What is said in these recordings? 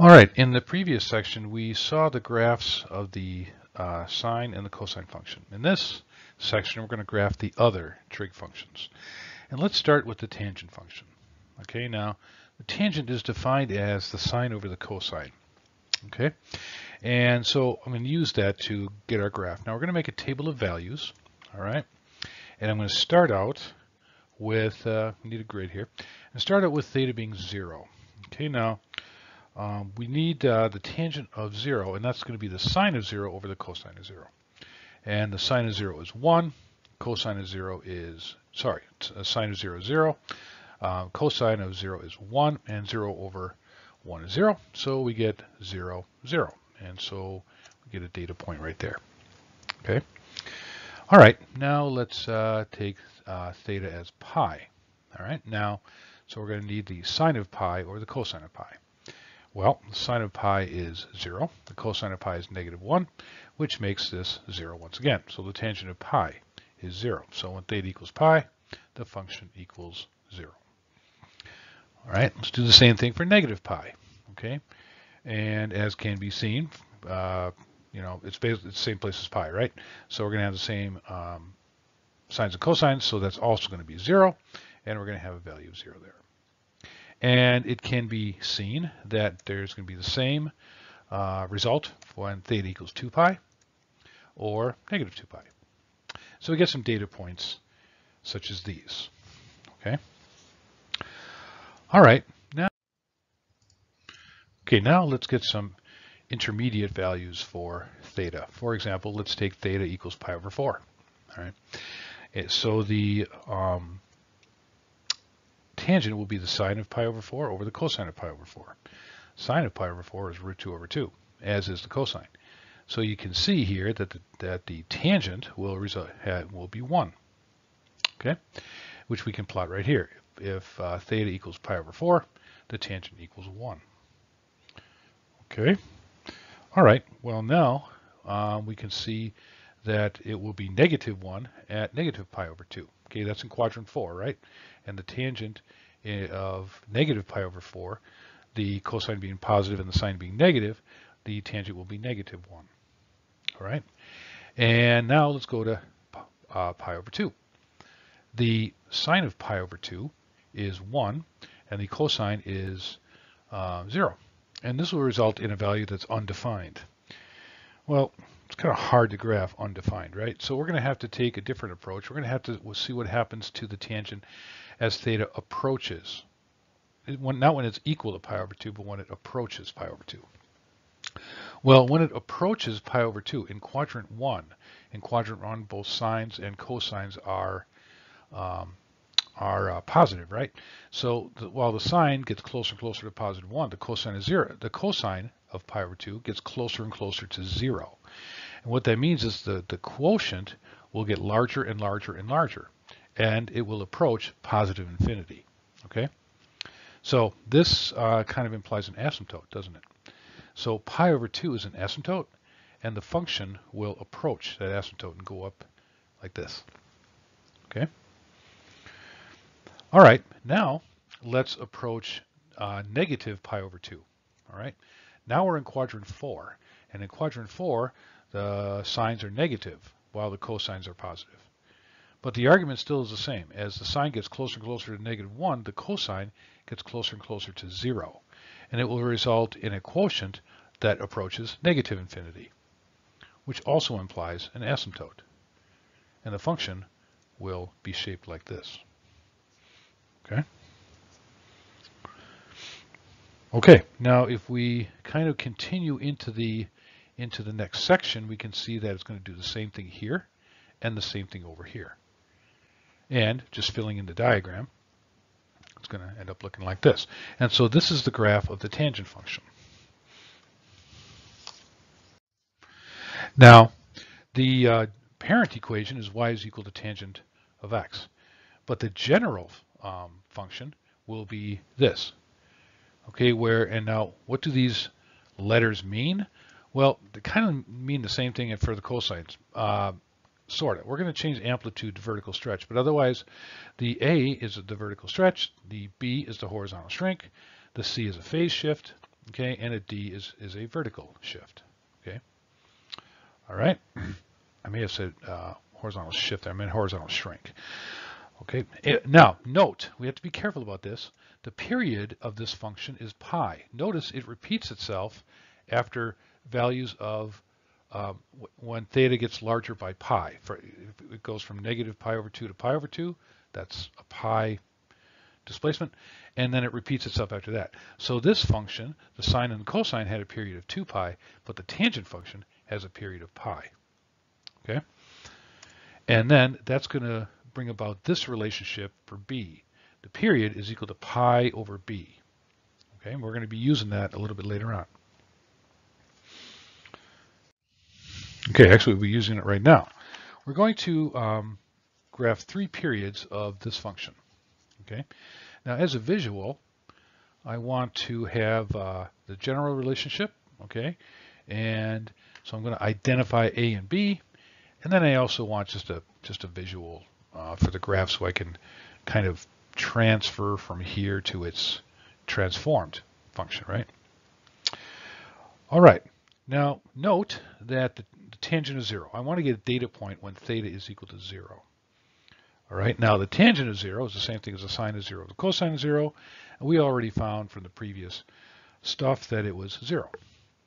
All right, in the previous section, we saw the graphs of the uh, sine and the cosine function. In this section, we're going to graph the other trig functions. And let's start with the tangent function. Okay, now the tangent is defined as the sine over the cosine. Okay, and so I'm going to use that to get our graph. Now we're going to make a table of values. All right, and I'm going to start out with, uh, need a grid here, and start out with theta being zero. Okay, now um, we need uh, the tangent of 0, and that's going to be the sine of 0 over the cosine of 0. And the sine of 0 is 1, cosine of 0 is, sorry, uh, sine of 0 is 0, uh, cosine of 0 is 1, and 0 over 1 is 0, so we get 0, 0. And so we get a data point right there. Okay. All right, now let's uh, take uh, theta as pi. All right, now, so we're going to need the sine of pi or the cosine of pi. Well, the sine of pi is 0. The cosine of pi is negative 1, which makes this 0 once again. So the tangent of pi is 0. So when theta equals pi, the function equals 0. All right, let's do the same thing for negative pi. Okay, and as can be seen, uh, you know, it's basically the same place as pi, right? So we're going to have the same um, sines and cosines, so that's also going to be 0, and we're going to have a value of 0 there. And it can be seen that there's going to be the same uh, result when theta equals 2 pi or negative 2 pi. So we get some data points such as these. Okay. All right. Now, okay. Now let's get some intermediate values for theta. For example, let's take theta equals pi over 4. All right. So the um, tangent will be the sine of pi over 4 over the cosine of pi over 4. Sine of pi over 4 is root 2 over 2, as is the cosine. So you can see here that the, that the tangent will, result, will be 1, okay, which we can plot right here. If uh, theta equals pi over 4, the tangent equals 1. Okay, all right, well now um, we can see that it will be negative 1 at negative pi over 2. Okay, that's in quadrant 4, right? And the tangent of negative pi over 4, the cosine being positive and the sine being negative, the tangent will be negative 1. All right? And now let's go to uh, pi over 2. The sine of pi over 2 is 1, and the cosine is uh, 0. And this will result in a value that's undefined. Well, it's kind of hard to graph undefined, right? So we're going to have to take a different approach. We're going to have to we'll see what happens to the tangent as theta approaches. When, not when it's equal to pi over 2, but when it approaches pi over 2. Well, when it approaches pi over 2 in quadrant 1, in quadrant 1 both sines and cosines are um, are uh, positive, right? So the, while the sine gets closer and closer to positive 1, the cosine is 0. The cosine of pi over 2 gets closer and closer to 0. And what that means is the, the quotient will get larger and larger and larger, and it will approach positive infinity, okay? So this uh, kind of implies an asymptote, doesn't it? So pi over 2 is an asymptote, and the function will approach that asymptote and go up like this, okay? All right, now let's approach uh, negative pi over 2, all right? Now we're in quadrant 4, and in quadrant 4, the sines are negative while the cosines are positive. But the argument still is the same. As the sine gets closer and closer to negative 1, the cosine gets closer and closer to 0. And it will result in a quotient that approaches negative infinity, which also implies an asymptote. And the function will be shaped like this. Okay? Okay, now if we kind of continue into the into the next section, we can see that it's going to do the same thing here and the same thing over here. And just filling in the diagram, it's going to end up looking like this. And so this is the graph of the tangent function. Now, the uh, parent equation is y is equal to tangent of x. But the general um, function will be this. Okay, where, and now what do these letters mean? Well, they kind of mean the same thing for the cosines, uh, sort of. We're going to change amplitude to vertical stretch, but otherwise the A is the vertical stretch, the B is the horizontal shrink, the C is a phase shift, okay, and a D is, is a vertical shift, okay? All right, I may have said uh, horizontal shift, I meant horizontal shrink. Okay, eh, now note, we have to be careful about this. The period of this function is pi. Notice it repeats itself after values of um, when theta gets larger by pi. For, it goes from negative pi over 2 to pi over 2. That's a pi displacement. And then it repeats itself after that. So this function, the sine and the cosine had a period of 2 pi, but the tangent function has a period of pi. Okay? And then that's going to bring about this relationship for b. The period is equal to pi over b. Okay, and we're going to be using that a little bit later on. Okay, actually we'll be using it right now. We're going to um, graph three periods of this function. Okay, now as a visual, I want to have uh, the general relationship. Okay, and so I'm going to identify A and B, and then I also want just a just a visual uh, for the graph so I can kind of transfer from here to its transformed function, right? All right, now note that the, the tangent is zero. I want to get a data point when theta is equal to zero. All right, now the tangent of zero is the same thing as the sine of zero. The cosine of zero, and we already found from the previous stuff that it was zero.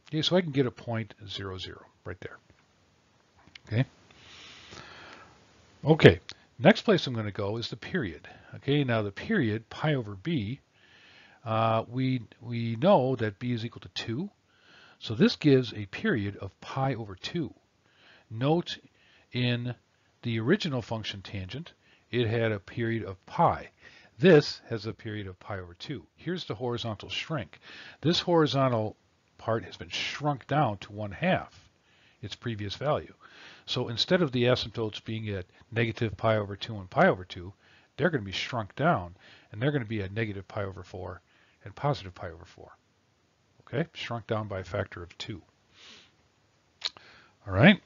Okay, so I can get a point zero, zero right there. Okay. Okay, Next place I'm going to go is the period. Okay, now the period, pi over b, uh, we, we know that b is equal to 2. So this gives a period of pi over 2. Note in the original function tangent, it had a period of pi. This has a period of pi over 2. Here's the horizontal shrink. This horizontal part has been shrunk down to 1 half its previous value. So instead of the asymptotes being at negative pi over 2 and pi over 2, they're going to be shrunk down, and they're going to be at negative pi over 4 and positive pi over 4. Okay, shrunk down by a factor of 2. All right.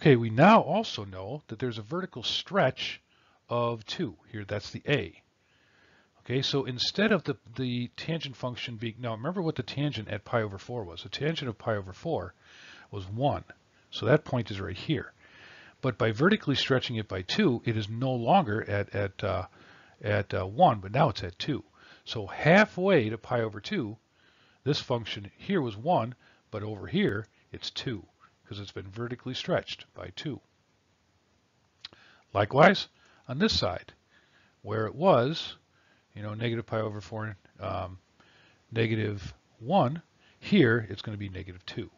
Okay, we now also know that there's a vertical stretch of 2. Here, that's the A. Okay, so instead of the, the tangent function being, now remember what the tangent at pi over 4 was. The tangent of pi over 4 was 1. So that point is right here. But by vertically stretching it by 2, it is no longer at, at, uh, at uh, 1, but now it's at 2. So halfway to pi over 2, this function here was 1, but over here it's 2 because it's been vertically stretched by 2. Likewise, on this side, where it was, you know, negative pi over 4, um, negative 1, here it's going to be negative 2.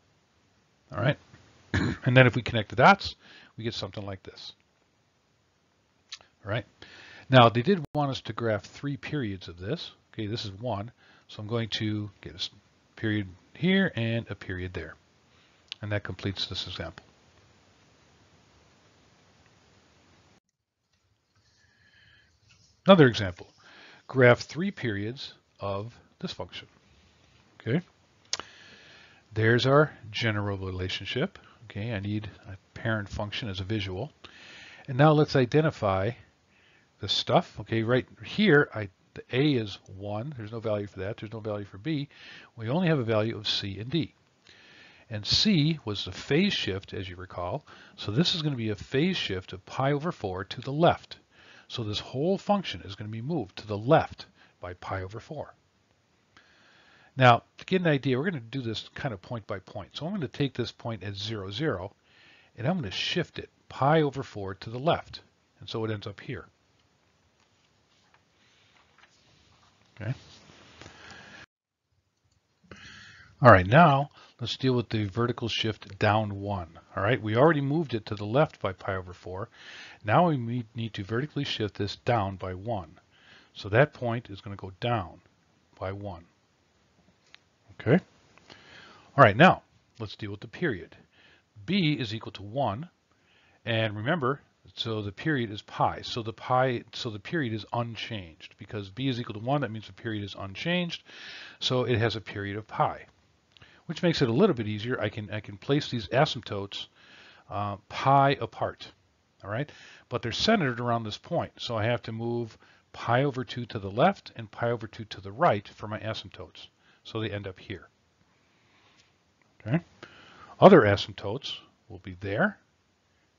All right. and then if we connect the dots, we get something like this. All right. Now they did want us to graph three periods of this. Okay, this is one. So I'm going to get a period here and a period there. And that completes this example. Another example. Graph three periods of this function. Okay. There's our general relationship. Okay, I need a parent function as a visual. And now let's identify the stuff. Okay, right here, I, the A is 1. There's no value for that. There's no value for B. We only have a value of C and D. And C was the phase shift, as you recall. So this is going to be a phase shift of pi over 4 to the left. So this whole function is going to be moved to the left by pi over 4. Now, to get an idea, we're going to do this kind of point by point. So I'm going to take this point at 0, 0, and I'm going to shift it pi over 4 to the left. And so it ends up here. Okay. All right, now let's deal with the vertical shift down 1. All right, we already moved it to the left by pi over 4. Now we need to vertically shift this down by 1. So that point is going to go down by 1. Okay. All right, now let's deal with the period. B is equal to 1. And remember, so the period is pi. So the pi, so the period is unchanged because B is equal to 1. That means the period is unchanged. So it has a period of pi, which makes it a little bit easier. I can I can place these asymptotes uh, pi apart. All right, but they're centered around this point. So I have to move pi over 2 to the left and pi over 2 to the right for my asymptotes. so they end up here. Okay. Other asymptotes will be there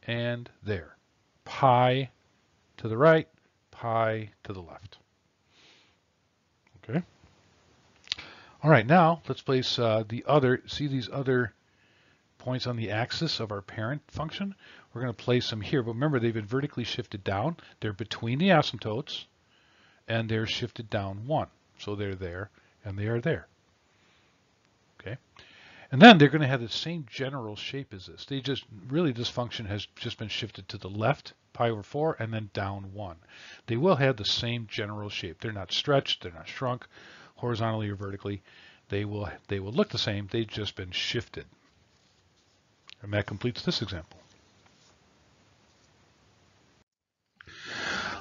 and there. Pi to the right, pi to the left. Okay. All right, now let's place uh, the other, see these other points on the axis of our parent function? We're going to place them here, but remember they've been vertically shifted down. They're between the asymptotes and they're shifted down one. So they're there and they are there. And then they're going to have the same general shape as this. They just, really this function has just been shifted to the left, pi over 4, and then down 1. They will have the same general shape. They're not stretched, they're not shrunk, horizontally or vertically. They will, they will look the same, they've just been shifted. And that completes this example.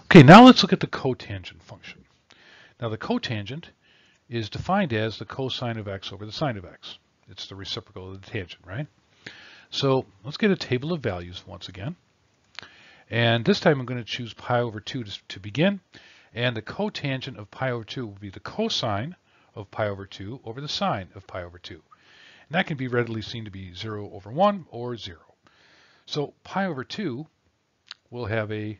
Okay, now let's look at the cotangent function. Now the cotangent is defined as the cosine of x over the sine of x. It's the reciprocal of the tangent, right? So let's get a table of values once again. And this time I'm going to choose pi over 2 to, to begin. And the cotangent of pi over 2 will be the cosine of pi over 2 over the sine of pi over 2. And that can be readily seen to be 0 over 1 or 0. So pi over 2 will have a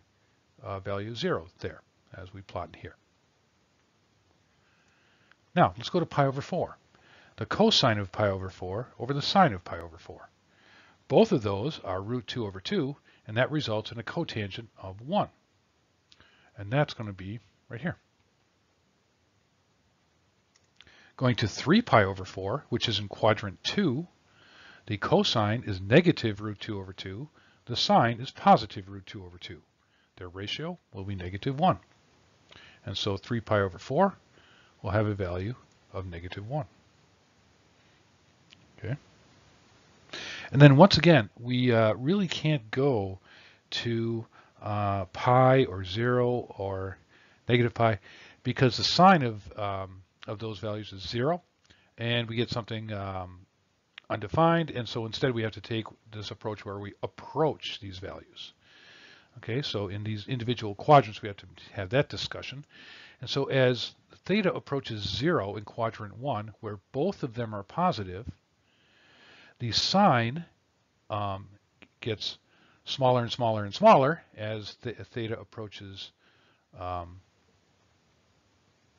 uh, value 0 there, as we plot here. Now, let's go to pi over 4 the cosine of pi over 4 over the sine of pi over 4. Both of those are root 2 over 2, and that results in a cotangent of 1. And that's going to be right here. Going to 3 pi over 4, which is in quadrant 2, the cosine is negative root 2 over 2. The sine is positive root 2 over 2. Their ratio will be negative 1. And so 3 pi over 4 will have a value of negative 1. Okay. And then once again, we uh, really can't go to uh, pi or 0 or negative pi because the sine of, um, of those values is 0 and we get something um, undefined and so instead we have to take this approach where we approach these values. Okay, so in these individual quadrants we have to have that discussion. And so as theta approaches 0 in quadrant 1 where both of them are positive, the sine um, gets smaller and smaller and smaller as the theta approaches um,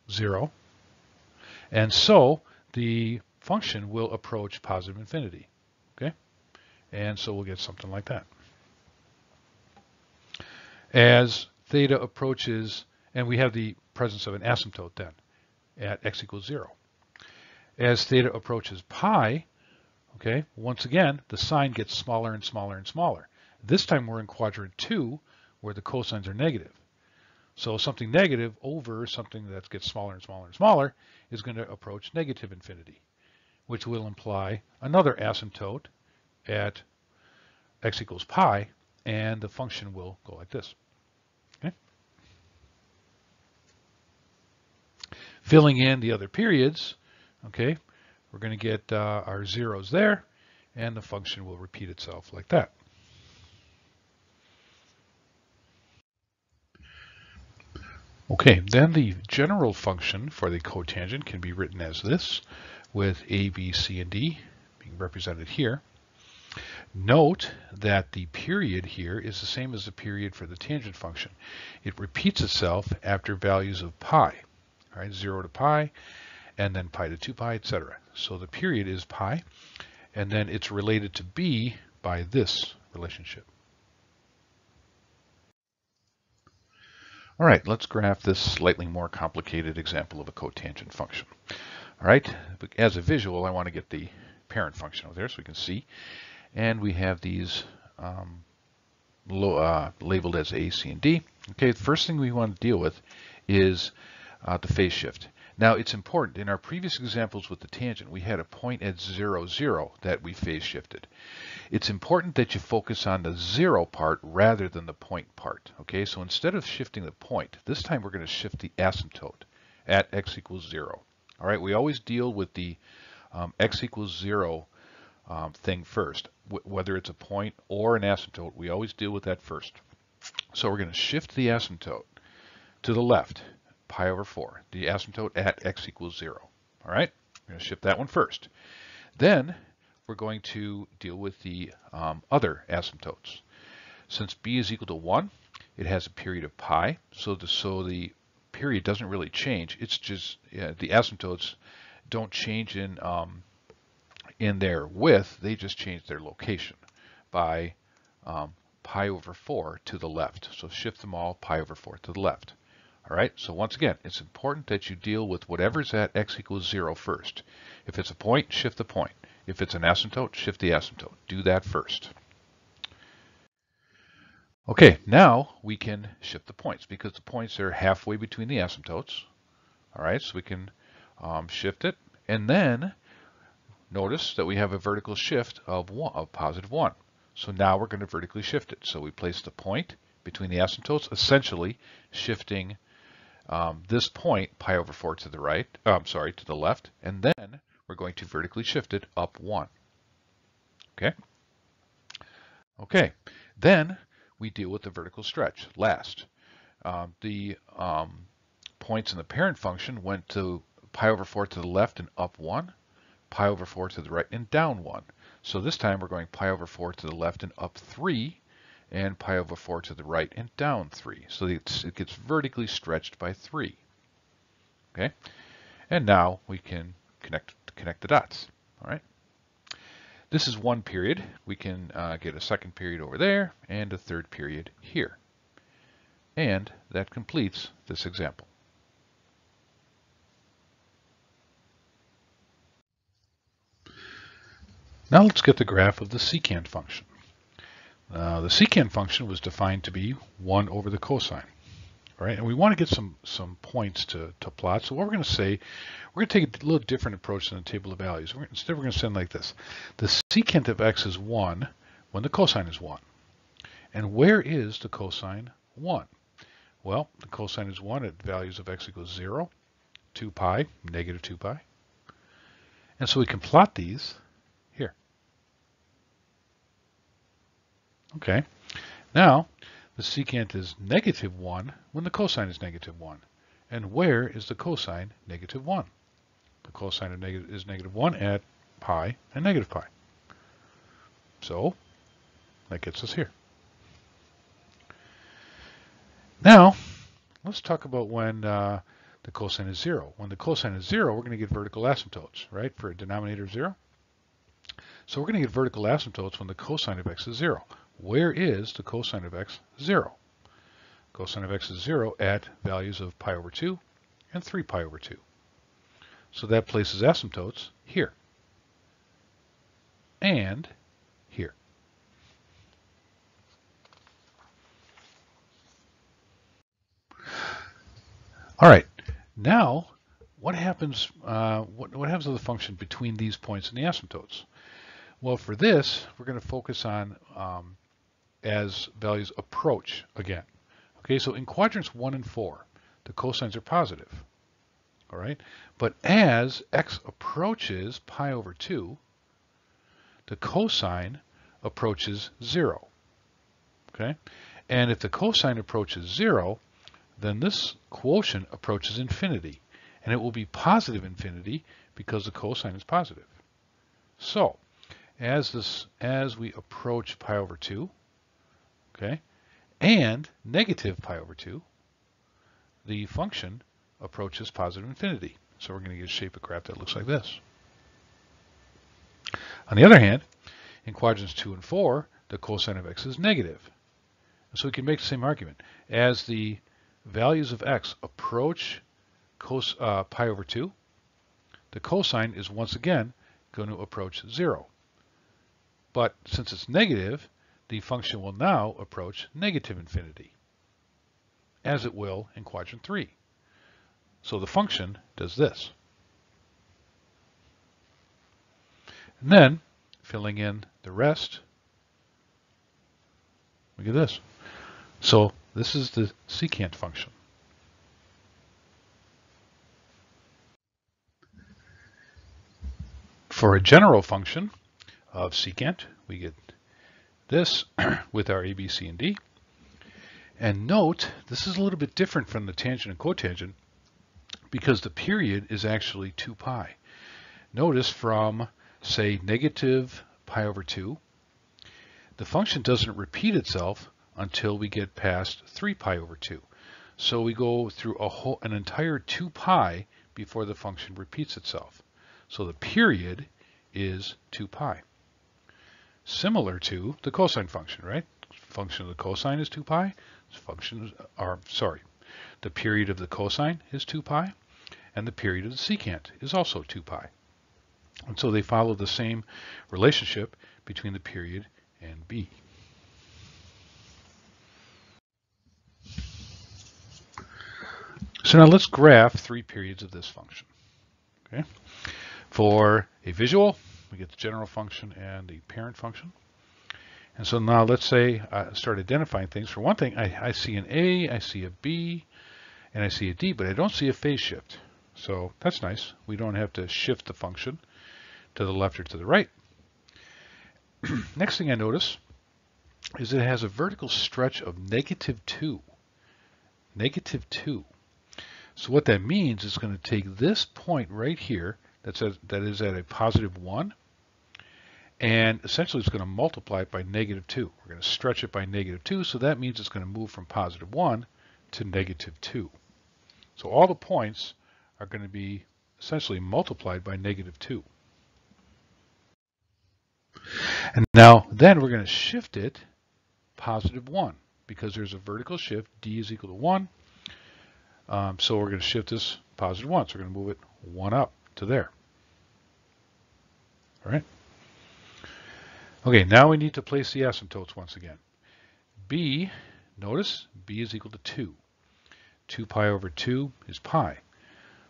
zero. And so the function will approach positive infinity. Okay? And so we'll get something like that. As theta approaches, and we have the presence of an asymptote then at x equals zero. As theta approaches pi, Okay, once again, the sine gets smaller and smaller and smaller. This time we're in quadrant two where the cosines are negative. So something negative over something that gets smaller and smaller and smaller is going to approach negative infinity, which will imply another asymptote at x equals pi, and the function will go like this. Okay? Filling in the other periods, okay, we're going to get uh, our zeros there, and the function will repeat itself like that. Okay, then the general function for the cotangent can be written as this, with a, b, c, and d being represented here. Note that the period here is the same as the period for the tangent function. It repeats itself after values of pi, all right, 0 to pi, and then pi to 2 pi, etc. So the period is pi, and then it's related to b by this relationship. All right, let's graph this slightly more complicated example of a cotangent function. All right, as a visual, I want to get the parent function over there so we can see. And we have these um, uh, labeled as A, C, and D. Okay, the first thing we want to deal with is uh, the phase shift. Now it's important, in our previous examples with the tangent, we had a point at 0, 0 that we phase shifted. It's important that you focus on the zero part rather than the point part. Okay, so instead of shifting the point, this time we're going to shift the asymptote at x equals 0. All right, we always deal with the um, x equals 0 um, thing first. W whether it's a point or an asymptote, we always deal with that first. So we're going to shift the asymptote to the left pi over 4, the asymptote at x equals 0. All right, We're going to shift that one first. Then we're going to deal with the um, other asymptotes. Since b is equal to 1, it has a period of pi, so the, so the period doesn't really change. It's just yeah, the asymptotes don't change in um, in their width, they just change their location by um, pi over 4 to the left. So shift them all pi over 4 to the left. All right, so once again, it's important that you deal with whatever's at x equals 0 first. If it's a point, shift the point. If it's an asymptote, shift the asymptote. Do that first. Okay, now we can shift the points because the points are halfway between the asymptotes. All right, so we can um, shift it. And then notice that we have a vertical shift of, one, of positive 1. So now we're going to vertically shift it. So we place the point between the asymptotes, essentially shifting um, this point pi over 4 to the right, uh, I'm sorry, to the left, and then we're going to vertically shift it up 1. Okay? Okay, then we deal with the vertical stretch last. Um, the um, points in the parent function went to pi over 4 to the left and up 1, pi over 4 to the right and down 1. So this time we're going pi over 4 to the left and up 3, and pi over 4 to the right and down 3. So it gets vertically stretched by 3. Okay, and now we can connect connect the dots. All right. This is one period. We can uh, get a second period over there and a third period here. And that completes this example. Now let's get the graph of the secant function. Uh, the secant function was defined to be 1 over the cosine. All right, and we want to get some, some points to, to plot. So what we're going to say, we're going to take a little different approach than the table of values. We're, instead, we're going to send like this. The secant of x is 1 when the cosine is 1. And where is the cosine 1? Well, the cosine is 1 at values of x equals 0, 2 pi, negative 2 pi. And so we can plot these Okay, now the secant is negative 1 when the cosine is negative 1. And where is the cosine negative 1? The cosine of negative is negative 1 at pi and negative pi. So that gets us here. Now, let's talk about when uh, the cosine is 0. When the cosine is 0, we're going to get vertical asymptotes, right, for a denominator of 0. So we're going to get vertical asymptotes when the cosine of x is 0 where is the cosine of x? 0. Cosine of x is 0 at values of pi over 2 and 3 pi over 2. So that places asymptotes here and here. All right, now what happens, uh, what, what happens to the function between these points and the asymptotes? Well, for this, we're going to focus on um, as values approach again. Okay, so in quadrants 1 and 4, the cosines are positive. All right, but as x approaches pi over 2, the cosine approaches 0. Okay, and if the cosine approaches 0, then this quotient approaches infinity. And it will be positive infinity because the cosine is positive. So, as this as we approach pi over 2, okay, and negative pi over 2, the function approaches positive infinity. So we're going to get a shape of graph that looks like this. On the other hand, in quadrants 2 and 4, the cosine of x is negative. So we can make the same argument. As the values of x approach cos, uh, pi over 2, the cosine is once again going to approach 0. But since it's negative, the function will now approach negative infinity, as it will in quadrant 3. So the function does this. And then, filling in the rest, look at this. So this is the secant function. For a general function of secant, we get this with our A, B, C, and D. And note, this is a little bit different from the tangent and cotangent because the period is actually 2 pi. Notice from, say, negative pi over 2, the function doesn't repeat itself until we get past 3 pi over 2. So we go through a whole, an entire 2 pi before the function repeats itself. So the period is 2 pi. Similar to the cosine function, right? Function of the cosine is 2 pi. Function, or sorry, the period of the cosine is 2 pi, and the period of the secant is also 2 pi. And so they follow the same relationship between the period and b. So now let's graph three periods of this function. Okay. For a visual, we get the general function and the parent function. And so now let's say I start identifying things. For one thing, I, I see an A, I see a B, and I see a D, but I don't see a phase shift. So that's nice. We don't have to shift the function to the left or to the right. Next thing I notice is it has a vertical stretch of negative 2. Negative 2. So what that means is it's going to take this point right here that's at, that is at a positive 1 and essentially it's going to multiply it by negative 2. We're going to stretch it by negative 2 so that means it's going to move from positive 1 to negative 2. So all the points are going to be essentially multiplied by negative 2. And now then we're going to shift it positive 1 because there's a vertical shift. d is equal to 1. Um, so we're going to shift this positive 1. So we're going to move it 1 up to there. All right. Okay, now we need to place the asymptotes once again. b, notice, b is equal to 2. 2 pi over 2 is pi.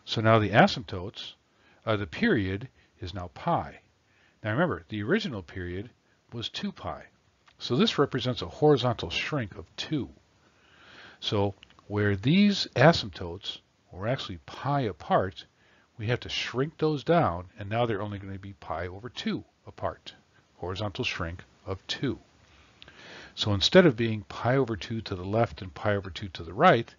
So now the asymptotes, uh, the period is now pi. Now remember, the original period was 2 pi. So this represents a horizontal shrink of 2. So where these asymptotes were actually pi apart, we have to shrink those down, and now they're only going to be pi over 2 apart. Horizontal shrink of 2. So instead of being pi over 2 to the left and pi over 2 to the right,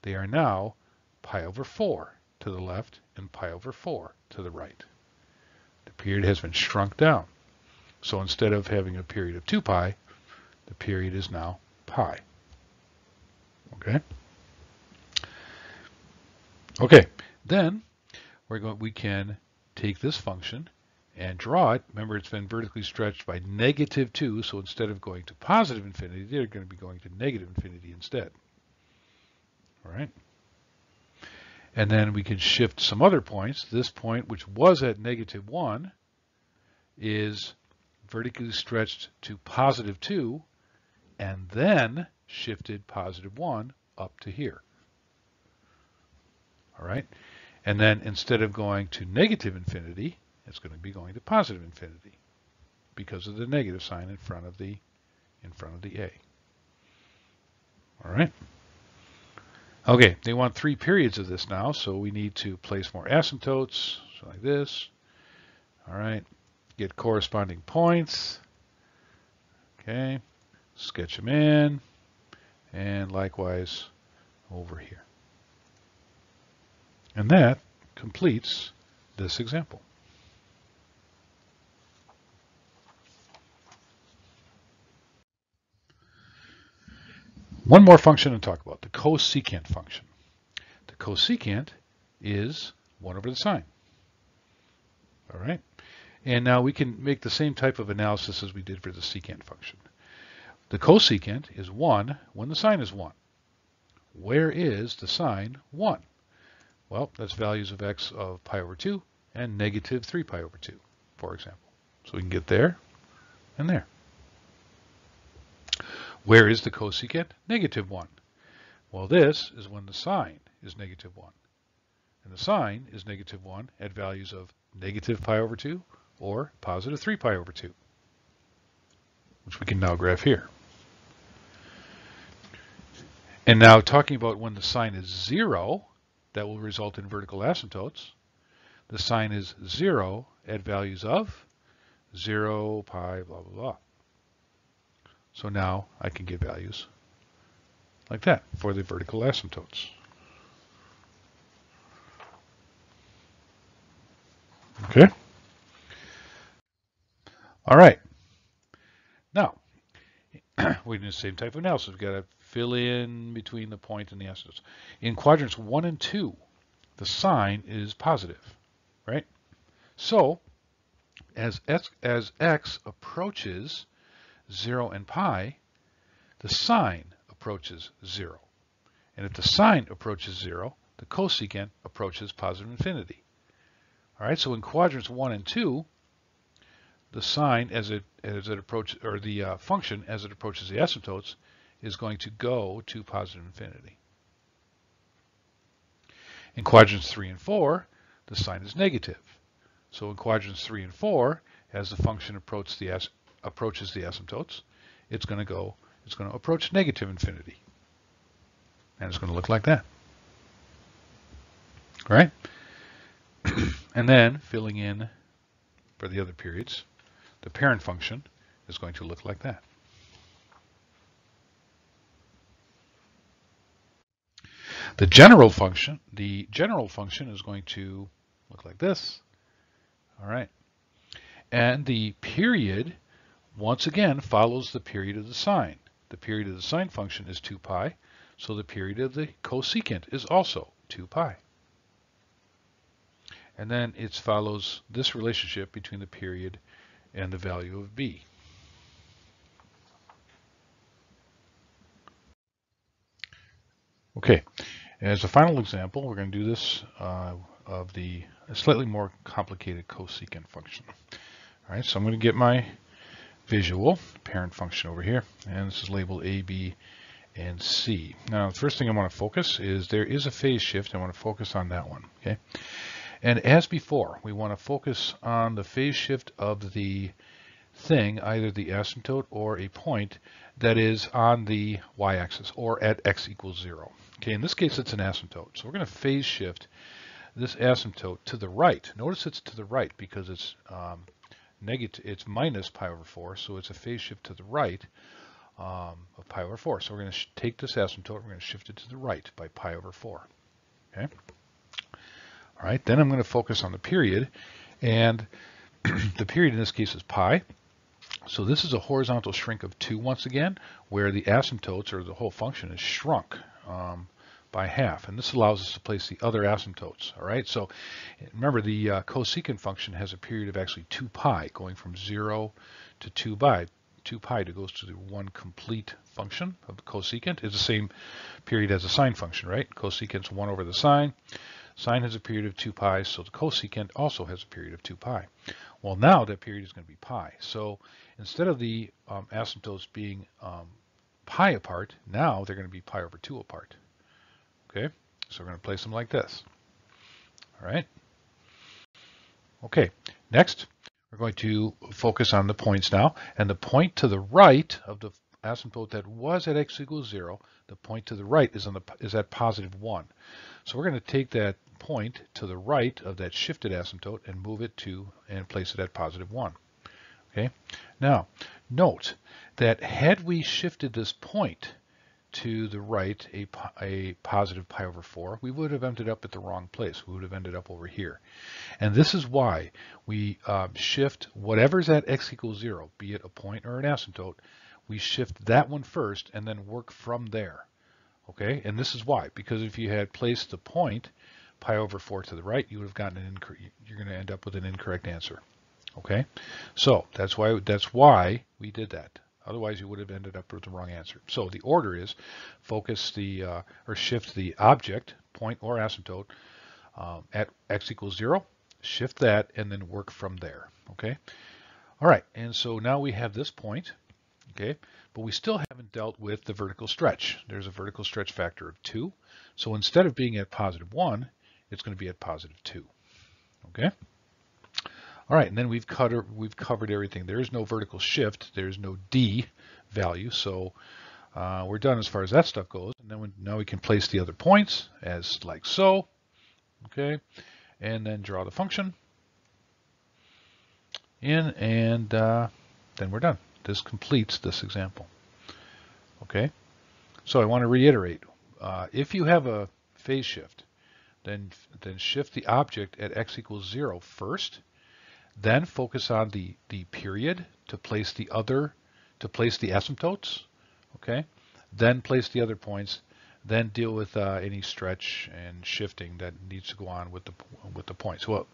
they are now pi over 4 to the left and pi over 4 to the right The period has been shrunk down. So instead of having a period of 2 pi, the period is now pi. Okay? Okay, then we're going, we can take this function and draw it. Remember, it's been vertically stretched by negative 2, so instead of going to positive infinity, they're going to be going to negative infinity instead. All right? And then we can shift some other points. This point, which was at negative 1, is vertically stretched to positive 2, and then shifted positive 1 up to here. All right? And then instead of going to negative infinity, it's going to be going to positive infinity because of the negative sign in front of the in front of the a. All right? Okay, they want three periods of this now, so we need to place more asymptotes, so like this. All right, get corresponding points. Okay, sketch them in, and likewise over here. And that completes this example. One more function to talk about, the cosecant function. The cosecant is 1 over the sine. All right. And now we can make the same type of analysis as we did for the secant function. The cosecant is 1 when the sine is 1. Where is the sine 1? Well, that's values of x of pi over 2 and negative 3 pi over 2, for example. So we can get there and there. Where is the cosecant? Negative 1. Well, this is when the sine is negative 1. And the sine is negative 1 at values of negative pi over 2 or positive 3 pi over 2, which we can now graph here. And now talking about when the sine is 0, that will result in vertical asymptotes. The sine is 0 at values of 0, pi, blah, blah, blah. So now I can get values like that for the vertical asymptotes. Okay. All right. Now, we do the same type of analysis. We've got to fill in between the point and the asymptotes. In quadrants 1 and 2, the sine is positive, right? So, as x, as x approaches 0 and pi, the sine approaches 0. And if the sine approaches 0, the cosecant approaches positive infinity. All right, so in quadrants 1 and 2, the sine as it as it approaches, or the uh, function as it approaches the asymptotes, is going to go to positive infinity. In quadrants 3 and 4, the sine is negative. So in quadrants 3 and 4, as the function approaches the, approaches the asymptotes, it's going to go, it's going to approach negative infinity. And it's going to look like that. Right? and then filling in for the other periods, the parent function is going to look like that. The general function, the general function is going to look like this. All right. And the period, once again, follows the period of the sine. The period of the sine function is 2 pi, so the period of the cosecant is also 2 pi. And then it follows this relationship between the period and the value of b. Okay, as a final example, we're going to do this uh, of the slightly more complicated cosecant function. All right, so I'm going to get my visual parent function over here, and this is labeled A, B, and C. Now, the first thing I want to focus is there is a phase shift. I want to focus on that one. Okay, and as before, we want to focus on the phase shift of the thing, either the asymptote or a point that is on the y-axis or at x equals zero. Okay, in this case, it's an asymptote. So we're going to phase shift this asymptote to the right. Notice it's to the right because it's um, negative, it's minus pi over 4, so it's a phase shift to the right um, of pi over 4. So we're going to take this asymptote, we're going to shift it to the right by pi over 4. Okay. All right, then I'm going to focus on the period, and the period in this case is pi. So this is a horizontal shrink of 2 once again, where the asymptotes, or the whole function, is shrunk um, by half. And this allows us to place the other asymptotes. All right, so remember the uh, cosecant function has a period of actually 2 pi, going from 0 to 2 pi. 2 pi to goes to the one complete function of the cosecant is the same period as the sine function, right? Cosecant's 1 over the sine. Sine has a period of 2 pi, so the cosecant also has a period of 2 pi. Well, now that period is going to be pi. So instead of the um, asymptotes being um, pi apart, now they're going to be pi over 2 apart. Okay, so we're going to place them like this. All right. Okay, next we're going to focus on the points now. And the point to the right of the asymptote that was at x equals 0, the point to the right is, on the, is at positive 1. So we're going to take that point to the right of that shifted asymptote and move it to and place it at positive 1. Okay. Now, note that had we shifted this point to the right a, a positive pi over 4, we would have ended up at the wrong place. We would have ended up over here. And this is why we uh, shift whatever's at x equals 0, be it a point or an asymptote, we shift that one first and then work from there. Okay, and this is why, because if you had placed the point pi over 4 to the right, you would have gotten an incorrect, you're going to end up with an incorrect answer. Okay, so that's why that's why we did that. Otherwise, you would have ended up with the wrong answer. So the order is focus the uh, or shift the object, point or asymptote, um, at x equals 0, shift that, and then work from there. Okay. All right, and so now we have this point, okay, but we still haven't dealt with the vertical stretch. There's a vertical stretch factor of 2. So instead of being at positive 1, it's going to be at positive 2. Okay? All right, and then we've, cut, we've covered everything. There is no vertical shift. There's no D value, so uh, we're done as far as that stuff goes. And then we, now we can place the other points as like so. Okay, and then draw the function in, and uh, then we're done. This completes this example. Okay, so I want to reiterate. Uh, if you have a phase shift, then, then shift the object at x equals 0 first, Then focus on the, the period to place the other, to place the asymptotes, okay? Then place the other points, then deal with uh, any stretch and shifting that needs to go on with the with the points. Well,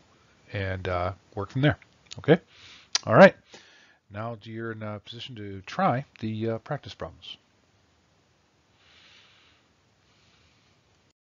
and uh, work from there. Okay. All right. Now you're in a position to try the uh, practice problems.